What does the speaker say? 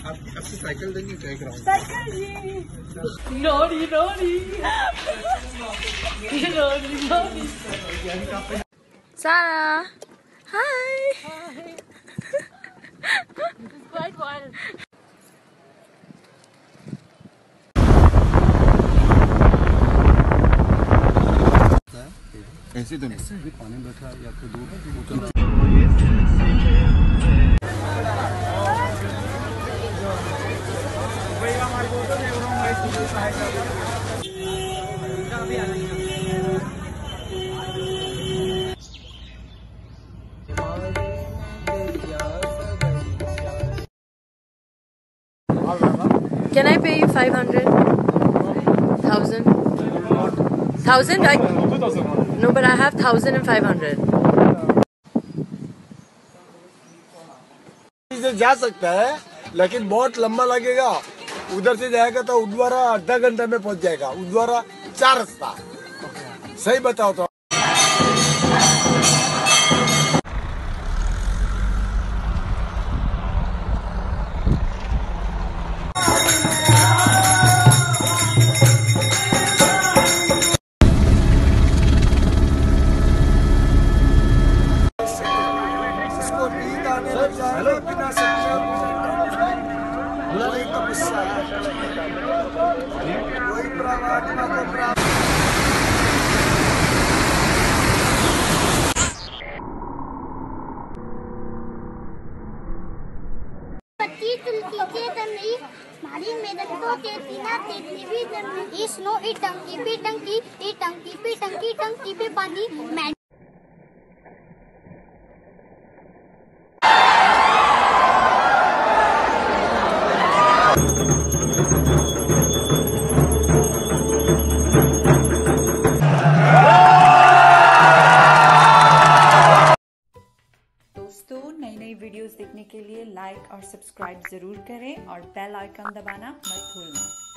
आपकी आपकी साइकिल देंगे क्या राउंड साइकिल जी लोरी लोरी लोरी लोरी Sarah. Hi. quite wild ऐसे तो नहीं पानी बैठा या तो दूर Can I pay you 500? 1000? 1000? I, no, but I have 1000 से जा सकता है लेकिन बहुत लंबा लगेगा। उधर से जाएगा तो उद्वारा आधा घंटे में पहुँच जाएगा। उद्वारा चार रास्ता। सही बताओ तो। जाएगा बिना सोचे वही तपस्या है। परमात्मा को प्राप्त पति तुलसीचे तनई मारी तीना, ते टीवी इस नो ई टंकी पे टंकी ई टंकी पे टंकी टंकी पे पानी। मैं वीडियोस देखने के लिए लाइक और सब्सक्राइब ज़रूर करें और बेल आइकन दबाना मत भूलना।